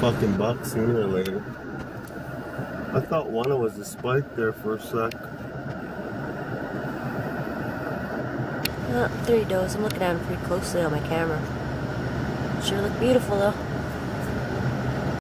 fucking buck sooner or later. I thought one was a spike there for a sec. Uh, three does. I'm looking at them pretty closely on my camera. Sure look beautiful though.